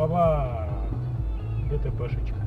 Ова! ДТПшечка.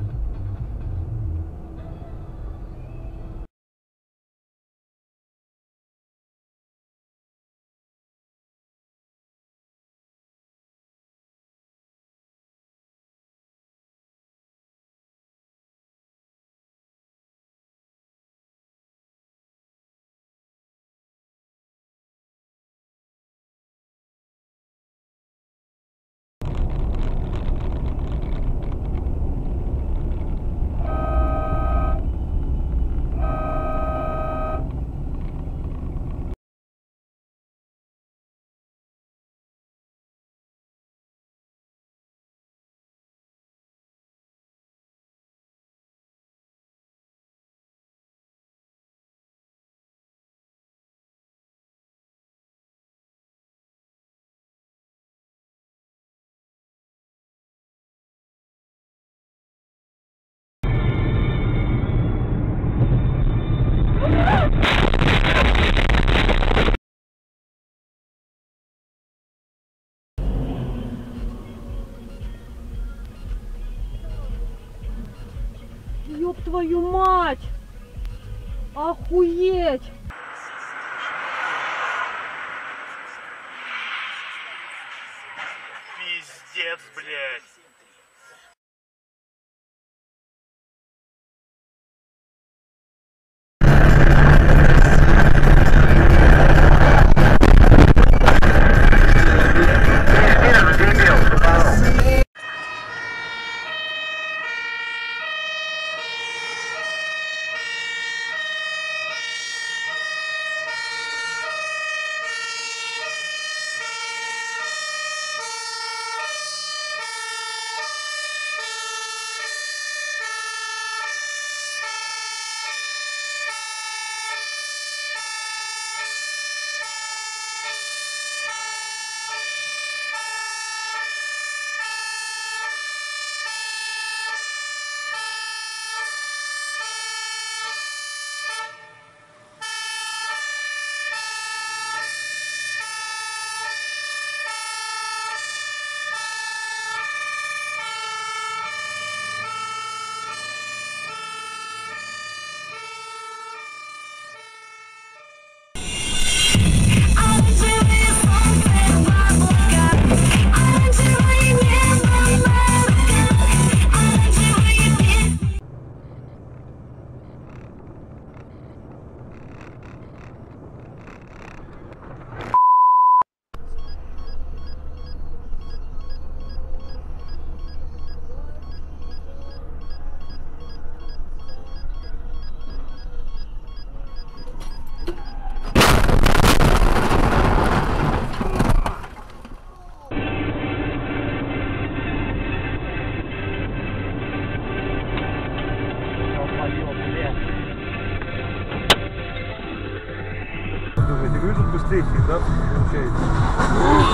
твою мать! Охуеть! Евстихий, да, получается?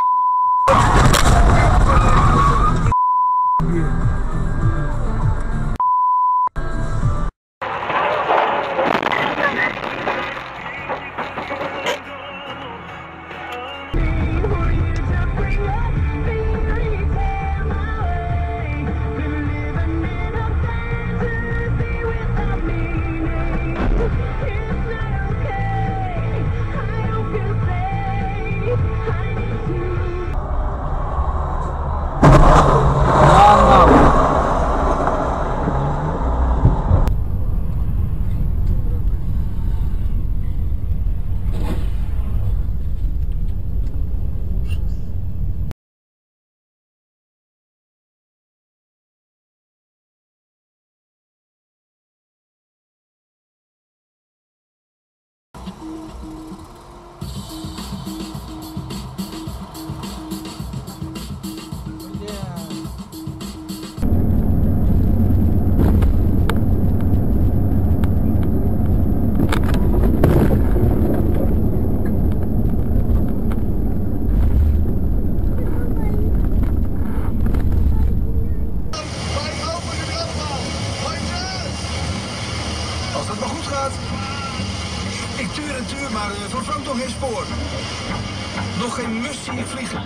Als het maar goed gaat. Ik tuur en tuur, maar van Frank nog geen spoor. Nog geen mus zie ik vliegen.